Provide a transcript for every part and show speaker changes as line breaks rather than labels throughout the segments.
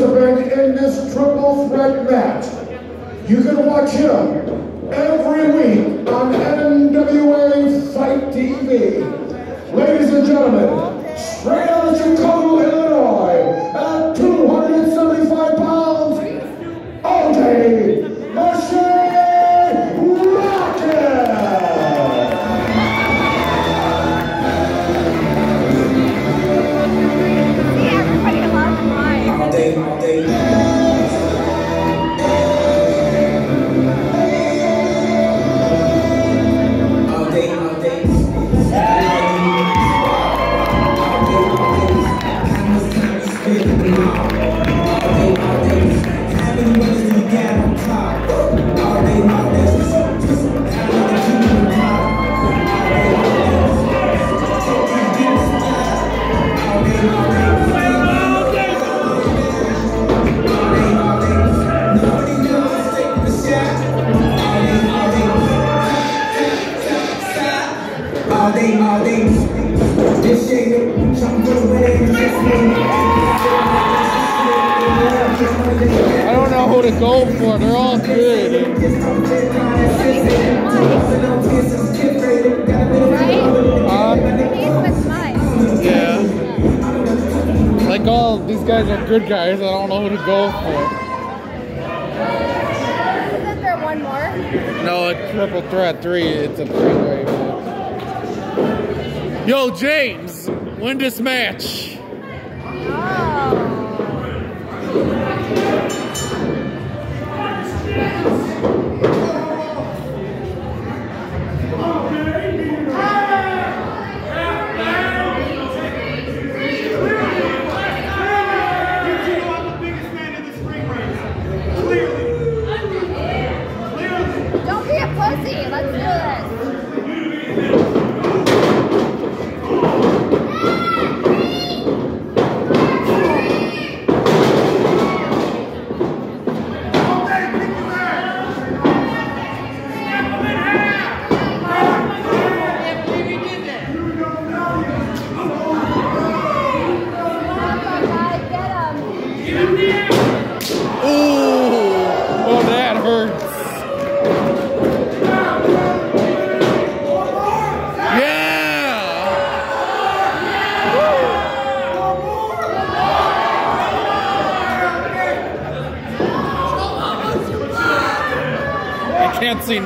participating in this triple threat match. You can watch him every week on NWA Fight TV. Ladies and gentlemen, straight out of Chicago,
I don't know who to go for. They're all good. Like all these guys are good guys. I don't know who to go for.
Isn't there one more?
No, it's triple threat three. It's a three-way match. Yo, James, win this match.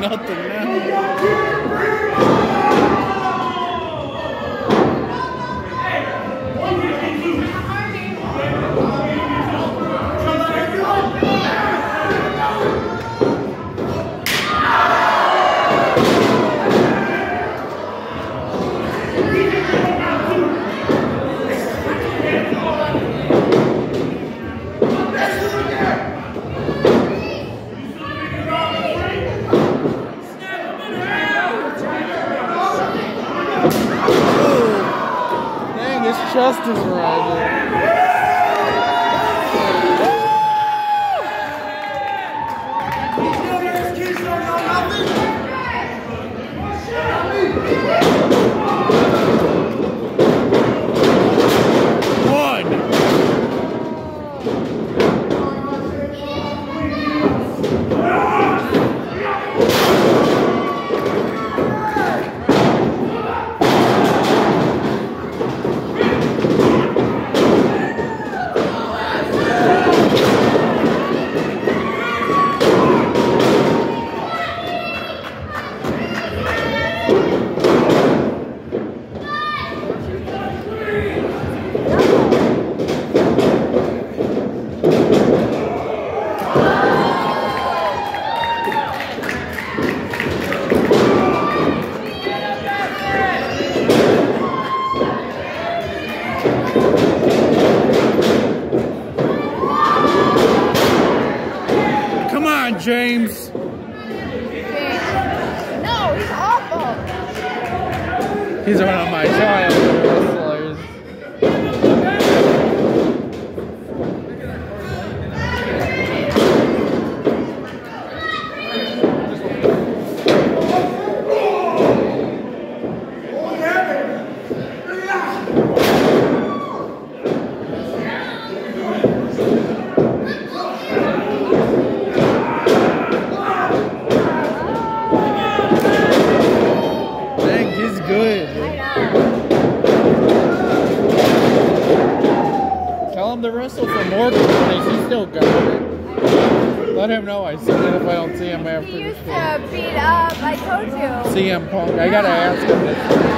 Nothing now. Dang, James.
No, he's awful.
He's one of my childhood wrestle for Morgan place. He still got it. Let him know I seen it if I don't see him after
He used to beat up. I told you.
CM Punk. I gotta ask him this.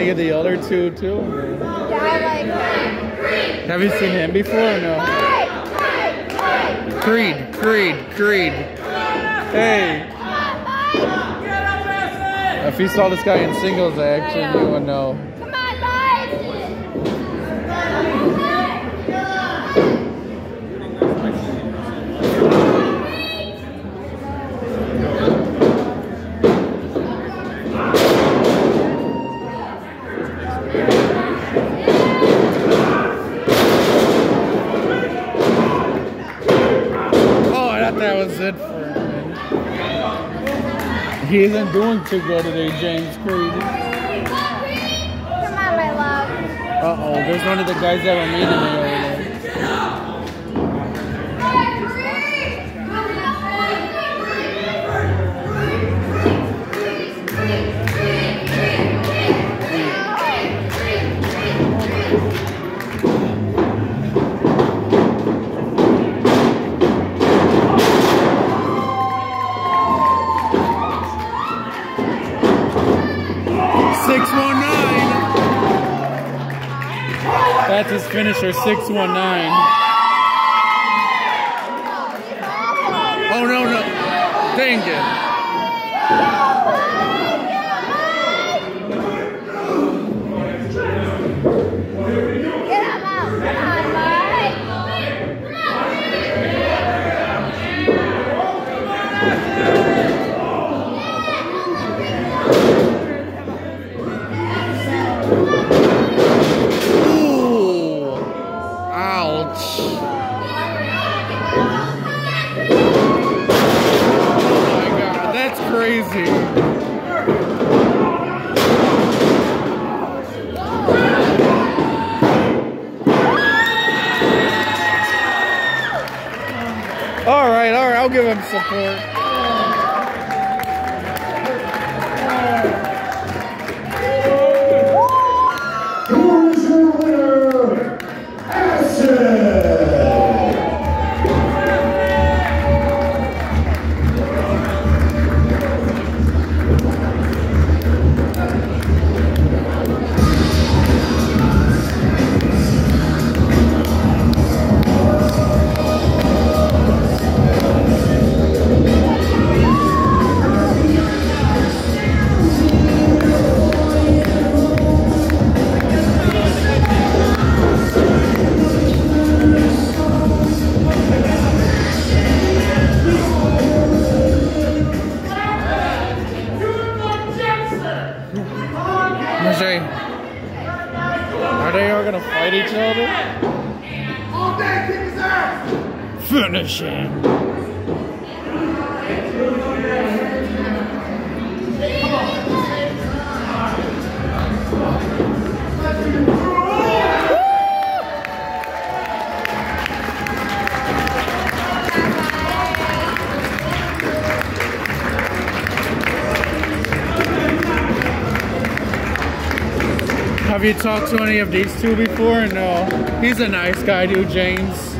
Any of the other two too?
Yeah, I like him.
Have you seen him before or no? Creed, Creed, Creed. Hey, if you saw this guy in singles action, you would know.
Come on, Mike!
Oh, I thought that was it for him. He isn't doing too good today, James Creed.
Come on, my love.
Uh oh, there's one of the guys that were meeting me That's his finisher, six one nine. Oh no no! Dang it! Crazy. All right, all right, I'll give him support. Each other? Finish him. Have you talked to any of these two before? No. He's a nice guy, dude, James.